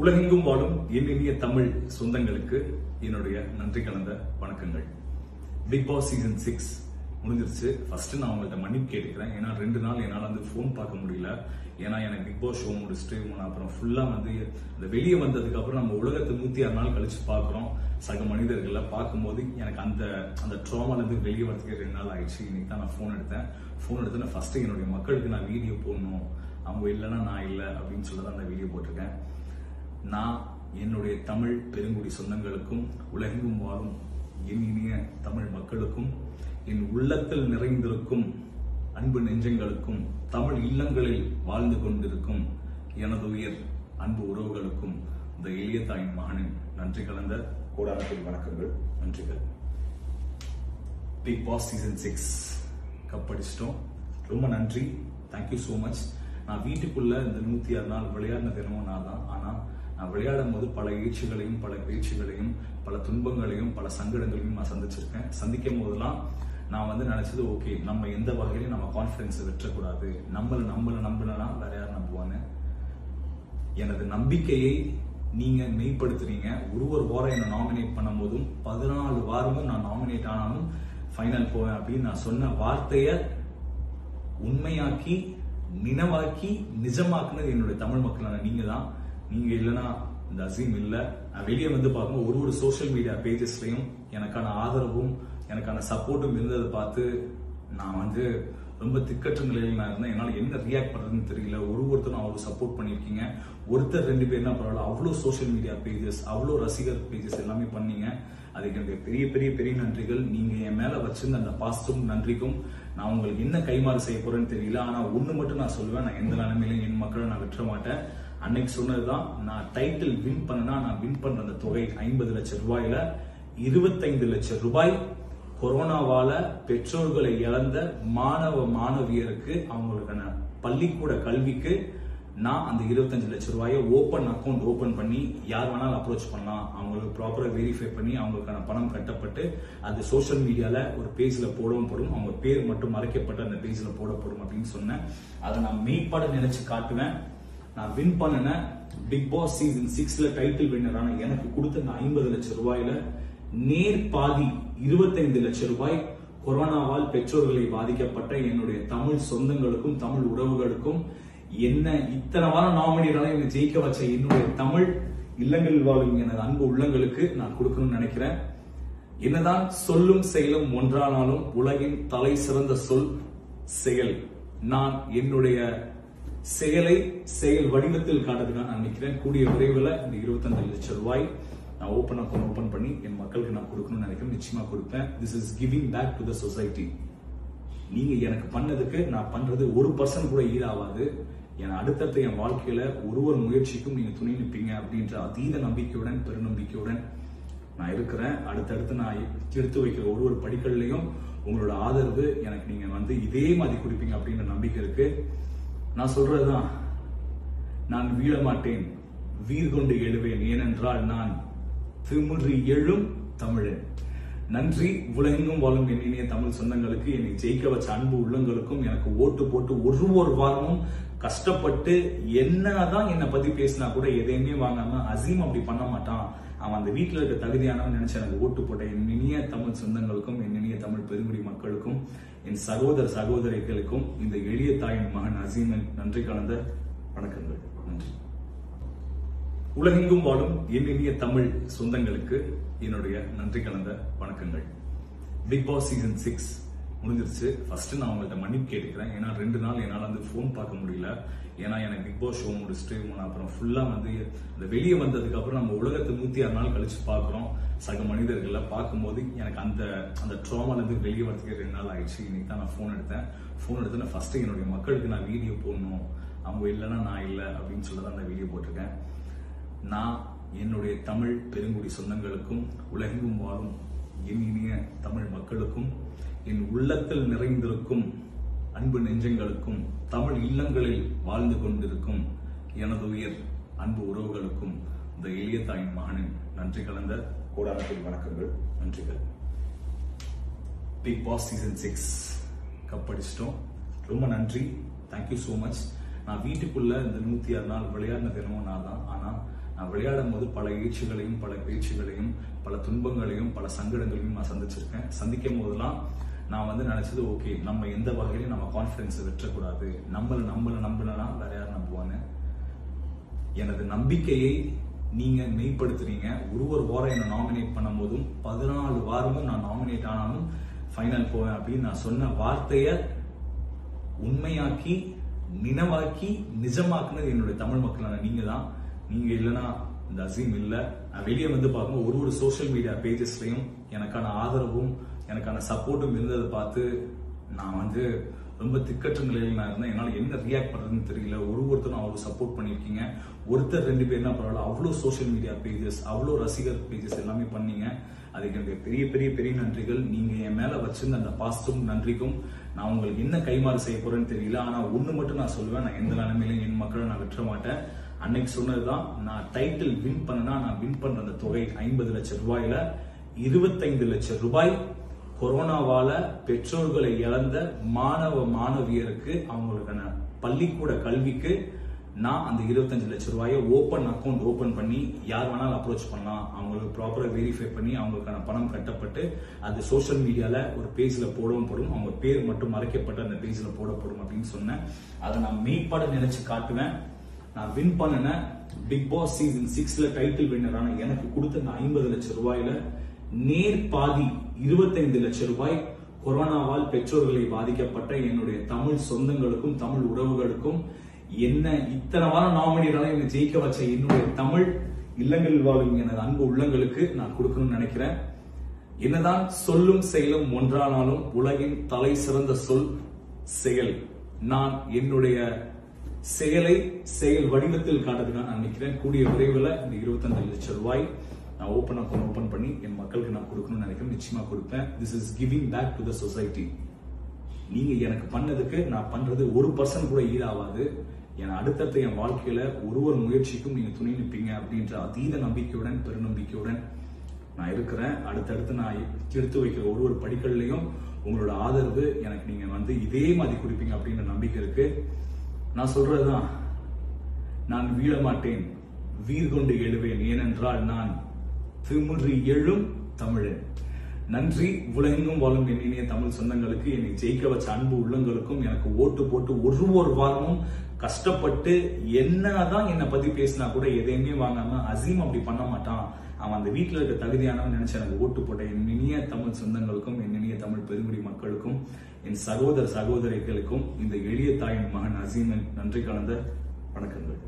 உலகெங்கும் வாழும் என் இனிய தமிழ் சொந்தங்களுக்கு என்னுடைய நன்றி கலந்த வணக்கங்கள். பிக் பாஸ் சீசன் சிக்ஸ் முடிஞ்சிருச்சு. ஃபர்ஸ்ட் நான் உங்கள்கிட்ட மன்னிப்பு கேட்டுக்கிறேன். ஏன்னா ரெண்டு நாள் என்னால் வந்து ஃபோன் பார்க்க முடியல. ஏன்னா எனக்கு பிக் பாஸ் ஷோ முடிச்சுட்டு அப்புறம் ஃபுல்லாக வந்து இந்த வெளியே வந்ததுக்கப்புறம் நம்ம உலகத்தை நூற்றி ஆறு நாள் கழிச்சு பார்க்குறோம். சக மனிதர்களை பார்க்கும்போது எனக்கு அந்த அந்த ட்ராமாலேருந்து வெளியே வரதுக்கு ரெண்டு நாள் ஆயிடுச்சு. இன்னைக்கு தான் நான் ஃபோன் எடுத்தேன். ஃபோன் எடுத்து நான் ஃபஸ்ட்டு என்னுடைய மக்களுக்கு நான் வீடியோ போடணும். அவங்க இல்லைன்னா நான் இல்லை அப்படின்னு சொல்லி தான் அந்த வீடியோ போட்டிருக்கேன். நான் என்னுடைய தமிழ் பெருங்குடி சொந்தங்களுக்கும் உலகெங்கும் வாழும் என் இனிய தமிழ் மக்களுக்கும் என் உள்ளத்தில் நிறைந்திருக்கும் அன்பு நெஞ்சங்களுக்கும் தமிழ் இல்லங்களில் வாழ்ந்து கொண்டிருக்கும் எனது உயர் அன்பு உறவுகளுக்கும் இந்த எளிய தாயின் மகனின் நன்றி கலந்த கோடானத்தில் வணக்கங்கள் நன்றிகள். Big Boss season six cup அடிச்சிட்டோம் ரொம்ப நன்றி. தேங்க்யூ ஸோ மச் நான் வீட்டுக்குள்ள இந்த நூத்தி ஆறு நாள் விளையாடின தினமும் நான் தான். ஆனா நான் விளையாடும் போது பல எழுச்சிகளையும் பல பேச்சுகளையும் பல துன்பங்களையும் பல சங்கடங்களையும் நான் சந்திச்சிருக்கேன். சந்திக்கும் போதெல்லாம் நான் வந்து நினைச்சது ஓகே நம்ம எந்த வகையிலும் நம்ம கான்பிடன்ஸை வெற்றக்கூடாது. நம்மள நம்மளை நம்பலனா வேற யார் நம்புவாங்க? எனது நம்பிக்கையை நீங்க மெய்ப்படுத்துறீங்க ஒரு ஒரு வாரம் என்னை நாமினேட் பண்ணும் போதும் பதினாலு வாரமும் நான் நாமினேட் ஆனாலும் ஃபைனல் போவேன் அப்படின்னு நான் சொன்ன வார்த்தையை உண்மையாக்கி நினைவாக்கி நிஜமாக்குனது என்னுடைய தமிழ் மக்களான நீங்க தான் நீங்க இல்லைன்னா இந்த அசீம் இல்லை. நான் வெளியே வந்து பார்க்கும்போது ஒரு ஒரு சோஷியல் மீடியா பேஜஸ்லையும் எனக்கான ஆதரவும் எனக்கான சப்போர்ட்டும் இருந்ததை பார்த்து நான் வந்து ரொம்ப திக்கற்ற நிலையில் நான் இருந்தேன். என்னால் என்ன ரியாக்ட் பண்ணுறதுன்னு தெரியல. ஒரு ஒருத்தரும் அவ்வளோ சப்போர்ட் பண்ணியிருக்கீங்க. ஒருத்தர் ரெண்டு பேர்னா பரவாயில்ல. அவ்வளோ சோஷியல் மீடியா பேஜஸ் அவ்வளோ ரசிகர் பேஜஸ் எல்லாமே பண்ணீங்க. அதுக்கு என்னுடைய பெரிய பெரிய பெரிய நன்றிகள். நீங்கள் என் மேலே வச்சிருந்த அந்த பாசத்தும் நன்றிக்கும் நான் உங்களுக்கு என்ன கைமாறு செய்ய போறேன்னு தெரியல ஆனா ஒண்ணு மட்டும் நான் சொல்லுவேன். நான் எந்த நிலைமையிலும் என் மக்களை நான் விட்டுற மாட்டேன். அன்னைக்கு சொன்னதுதான் நான் டைட்டில் வின் பண்ணனா நான் வின் பண்ற அந்த தொகை ஐம்பது லட்சம் ரூபாயில இருபத்தைந்து லட்சம் ரூபாய். கொரோனாவால பெற்றோர்களை இழந்த மாணவ மாணவியருக்கு அவங்களுக்கான பள்ளிக்கூட கல்விக்கு நான் அந்த இருபத்தஞ்சு லட்ச ரூபாயை ஓப்பன் அக்கௌண்ட் ஓப்பன் பண்ணி யார் வேணாலும் அப்ரோச் பண்ணலாம். அவங்களுக்கு ப்ராப்பராக வெரிஃபை பண்ணி அவங்களுக்கான பணம் கட்டப்பட்டு அது சோஷியல் மீடியாவில் ஒரு பேஜில் போடவும் படும். அவங்க பேர் மட்டும் மறைக்கப்பட்டு அந்த பேஜில் போடப்படும் அப்படின்னு சொன்னேன். அதை நான் மெய்ப்பட நினைச்சு காட்டுவேன். நான் வின் பண்ணின பிக் பாஸ் சீசன் சிக்ஸ்ல டைட்டில் வின்னரான எனக்கு கொடுத்த அந்த ஐம்பது லட்சம் ரூபாயில நேர் பாதி இருபத்தைந்து லட்சம் ரூபாய் கொரோனாவால் பெற்றோர்களை பாதிக்கப்பட்ட என்னுடைய தமிழ் சொந்தங்களுக்கும் தமிழ் உறவுகளுக்கும் என்ன இத்தனை வாரம் நாமினேட்டாலும் என்னை ஜெயிக்க வச்ச என்னுடைய தமிழ் இல்லங்களில் வாழும் எனது அன்பு உள்ளங்களுக்கு நான் கொடுக்கணும்னு நினைக்கிறேன். என்னதான் சொல்லும் செயலும் ஒன்றானாலும் உலகின் தலை சிறந்த சொல் செயல். நான் என்னுடைய செயலை செயல் வடிவத்தில் காட்டுறதுக்காக நான் நினைக்கிறேன். கூடிய விரைவில் இந்த இருபத்தஞ்சு லட்சம் ரூபாய் நான் ஓப்பன் அக்கௌண்ட் ஓப்பன் பண்ணி என் மக்களுக்கு நான் கொடுக்கணும்னு நினைக்கிறேன். நிச்சயமா கொடுப்பேன். This is giving back to the society நீங்க எனக்கு பண்ணதுக்கு நான் பண்றது ஒரு பர்சன்ட் கூட ஈடாகாது. என் அடுத்தடுத்த என் வாழ்க்கையில ஒரு ஒரு முயற்சிக்கும் நீங்க துணை நிற்பீங்க அப்படின்ற அதீத நம்பிக்கையுடன் பெருநம்பிக்கையுடன் நான் இருக்கிறேன். அடுத்தடுத்து நான் எடுத்து வைக்கிற ஒரு ஒரு படிக்கல்லையும் உங்களோட ஆதரவு எனக்கு நீங்க வந்து இதே மாதிரி கொடுப்பீங்க அப்படின்ற நம்பிக்கை இருக்கு. நான் சொல்றதுதான். நான் வீழ மாட்டேன். வீர் கொண்டு எழுவேன். ஏனென்றால் நான் திமிறி எழும் தமிழன். நன்றி. உலகெங்கும் வாழும் என் தமிழ் சொந்தங்களுக்கு என்னை ஜெயிக்க வச்ச அன்பு உள்ளங்களுக்கும் எனக்கு ஓட்டு போட்டு ஒரு ஒரு வாரமும் கஷ்டப்பட்டு என்னதான் என்னை பத்தி பேசினா கூட எதையுமே வாங்காம அசீம் அப்படி பண்ண மாட்டான். அவன் அந்த வீட்டில் இருக்க தகுதியானவன் நினைச்சு எனக்கு ஓட்டு போட்ட என் இனிய தமிழ் சொந்தங்களுக்கும் என் இனிய தமிழ் பெருங்குடி மக்களுக்கும் என் சகோதர சகோதரிகளுக்கும் இந்த எளிய தாயின் மகன் அசீமின் நன்றி கலந்த வணக்கங்கள். உலகெங்கும் வாழும் என் இனிய தமிழ் சொந்தங்களுக்கு என்னுடைய நன்றி கலந்த வணக்கங்கள். பிக் பாஸ் சீசன் சிக்ஸ் முடிஞ்சிருச்சு. ஃபர்ஸ்ட் நான் உங்கள்கிட்ட மன்னிப்பு கேட்டுக்கிறேன். ஏன்னா ரெண்டு நாள் என்னால் வந்து ஃபோன் பார்க்க முடியல. ஏன்னா எனக்கு பிக் பாஸ் ஷோ முடிச்சுட்டு நான் அப்புறம் ஃபுல்லாக வந்து இந்த வெளியே வந்ததுக்கு அப்புறம் நம்ம உலகத்தை நூற்றி ஆறு நாள் கழிச்சு பார்க்குறோம். சக மனிதர்களை பார்க்கும்போது எனக்கு அந்த அந்த ட்ராமாலேருந்து வெளியே வரதுக்கு ரெண்டு நாள் ஆயிடுச்சு. இன்னைக்கு தான் நான் ஃபோன் எடுத்தேன். ஃபோன் எடுத்து நான் ஃபஸ்ட்டு என்னுடைய மக்களுக்கு நான் வீடியோ போடணும். அவங்க இல்லைன்னா நான் இல்லை அப்படின்னு சொல்லி தான் அந்த வீடியோ போட்டிருக்கேன். நான் என்னுடைய தமிழ் பெருங்குடி சொந்தங்களுக்கும் உலகெங்கும் வாழும் என் இனிய தமிழ் மக்களுக்கும் என் உள்ளத்தில் நிறைந்திருக்கும் அன்பு நெஞ்சங்களுக்கும் தமிழ் இல்லங்களில் வாழ்ந்து கொண்டிருக்கும் எனது உயர் அன்பு உறவுகளுக்கும் இந்த எளிய தாயின் மகனின் நன்றி கலந்த கோடானத்தில் வணக்கங்கள் நன்றிகள். Big Boss season six cup அடிச்சிட்டோம் ரொம்ப நன்றி. தேங்க்யூ ஸோ மச் நான் வீட்டுக்குள்ள இந்த நூத்தி ஆறு நாள் விளையாடின தினமும் நான் தான் ஆனா நான் விளையாடும் போது பல எழுச்சிகளையும் பல பேச்சுகளையும் பல துன்பங்களையும் பல சங்கடங்களையும் நான் சந்திச்சிருக்கேன். சந்திக்கும் போதெல்லாம் நான் வந்து நினைச்சது ஓகே நம்ம எந்த வகையிலும் நம்ம கான்பிடன்ஸை வெற்றக்கூடாது. நம்மள நம்மள நம்பலனா வேற யார் நம்புவான்னு எனது நம்பிக்கையை நீங்க மெய்ப்படுத்துறீங்க. ஒரு ஒரு வாரம் என்னை நாமினேட் பண்ணும் போதும் பதினாலு வாரமும் நான் நாமினேட் ஆனாலும் ஃபைனல் போவேன் அப்படின்னு நான் சொன்ன வார்த்தையை உண்மையாக்கி நினவாக்கி நிஜமாக்குனது என்னுடைய தமிழ் மக்களான நீங்க தான் நீங்க இல்லைன்னா இந்த அசீம் இல்லை. நான் வெளியே வந்து பார்க்கும்போது ஒரு ஒரு சோஷியல் மீடியா பேஜஸ்லையும் எனக்கான ஆதரவும் எனக்கான சப்போர்ட்டும் இருந்ததை பார்த்து நான் வந்து ரொம்ப திக்கற்ற நிலையில் நான் இருந்தேன். என்னால் என்ன ரியாக்ட் பண்ணுறதுன்னு தெரியல. ஒரு ஒருத்தரும் அவ்வளோ சப்போர்ட் பண்ணியிருக்கீங்க. ஒருத்தர் ரெண்டு பேர்னா பரவாயில்ல அவ்வளோ சோஷியல் மீடியா பேஜஸ் அவ்வளோ ரசிகர் பேஜஸ் எல்லாமே பண்ணீங்க. அதுக்கு என்னுடைய பெரிய பெரிய பெரிய நன்றிகள். நீங்கள் என் மேலே வச்சிருந்த அந்த பாசத்தும் நன்றிக்கும் நான் உங்களுக்கு என்ன கைமாறு செய்ய போறேன்னு தெரியல ஆனா ஒண்ணு மட்டும் நான் சொல்லுவேன். நான் எந்த நிலைமையிலும் என் மக்களை நான் விட்டுற மாட்டேன். அன்னைக்கு சொன்னதுதான் நான் டைட்டில் வின் பண்ணனா நான் வின் பண்ற அந்த தொகை ஐம்பது லட்சம் ரூபாயில இருபத்தைந்து லட்சம் ரூபாய். கொரோனாவால பெற்றோர்களை இழந்த மாணவ மாணவியருக்கு அவங்களுக்கான பள்ளிக்கூட கல்விக்கு நான் அந்த இருபத்தஞ்சு லட்ச ரூபாயை ஓப்பன் அக்கௌண்ட் ஓப்பன் பண்ணி யார் வேணாலும் அப்ரோச் பண்ணலாம். அவங்களுக்கு ப்ராப்பராக வெரிஃபை பண்ணி அவங்களுக்கான பணம் கட்டப்பட்டு அது சோஷியல் மீடியாவில் ஒரு பேஜில் போடவும் படும். அவங்க பேர் மட்டும் மறைக்கப்பட்டு அந்த பேஜில் போடப்படும் அப்படின்னு சொன்னேன். அதை நான் மெய்ப்பாடு நினைச்சு காட்டுவேன். நான் வின் பண்ணின பிக் பாஸ் சீசன் சிக்ஸ்ல டைட்டில் வின்னரான எனக்கு கொடுத்த அந்த ஐம்பது லட்சம் ரூபாயில நேர் பாதி இருபத்தைந்து லட்சம் ரூபாய் கொரோனாவால் பெற்றோர்களை பாதிக்கப்பட்ட என்னுடைய தமிழ் சொந்தங்களுக்கும் தமிழ் உறவுகளுக்கும் என்ன இத்தனை வாரம் நாமினேட்டாலும் என்னை ஜெயிக்க வச்ச என்னுடைய தமிழ் இல்லங்களில் வாழும் எனது அன்பு உள்ளங்களுக்கு நான் கொடுக்கணும்னு நினைக்கிறேன். என்னதான் சொல்லும் செயலும் ஒன்றானாலும் உலகின் தலை சிறந்த சொல் செயல். நான் என்னுடைய செயலை செயல் வடிவத்தில் காட்டுறதுக்காக நான் நினைக்கிறேன். கூடிய விரைவில் இந்த இருபத்தஞ்சு லட்சம் ரூபாய் நான் ஓப்பன் அக்கௌண்ட் ஓப்பன் பண்ணி என் மக்களுக்கு நான் கொடுக்கணும்னு நினைக்கிறேன். நிச்சயமா கொடுப்பேன். This is giving back to the society நீங்க எனக்கு பண்ணதுக்கு நான் பண்றது ஒரு பர்சன்ட் கூட ஈடாகாது. என் அடுத்தடுத்த என் வாழ்க்கையில ஒரு ஒரு முயற்சிக்கும் நீங்க துணை நிற்பீங்க அப்படின்ற அதீத நம்பிக்கையுடன் பெருநம்பிக்கையுடன் நான் இருக்கிறேன். அடுத்தடுத்து நான் எடுத்து வைக்கிற ஒரு ஒரு படிக்கல்லையும் உங்களோட ஆதரவு எனக்கு நீங்க வந்து இதே மாதிரி கொடுப்பீங்க அப்படின்ற நம்பிக்கை இருக்கு. நான் சொல்றதுதான். நான் வீழ மாட்டேன். வீர் கொண்டு எழுவேன். ஏனென்றால் நான் திமிறி எழும் தமிழன். நன்றி. உலகெங்கும் வாழும் என் இனிய தமிழ் சொந்தங்களுக்கு என்னை ஜெயிக்க வச்ச அன்பு உள்ளங்களுக்கும் எனக்கு ஓட்டு போட்டு ஒரு ஒரு வாரமும் கஷ்டப்பட்டு என்னதான் என்னை பத்தி பேசினா கூட எதையுமே வாங்காம அசீம் அப்படி பண்ண மாட்டான். அவன் அந்த வீட்டில் இருக்க தகுதியானவன் நினைச்சு எனக்கு ஓட்டு போட்ட என் இனிய தமிழ் சொந்தங்களுக்கும் என் இனிய தமிழ் பெருங்குடி மக்களுக்கும் என் சகோதர சகோதரிகளுக்கும் இந்த எளிய தாயின் மகன் அசீமின் நன்றி கலந்த வணக்கங்கள்.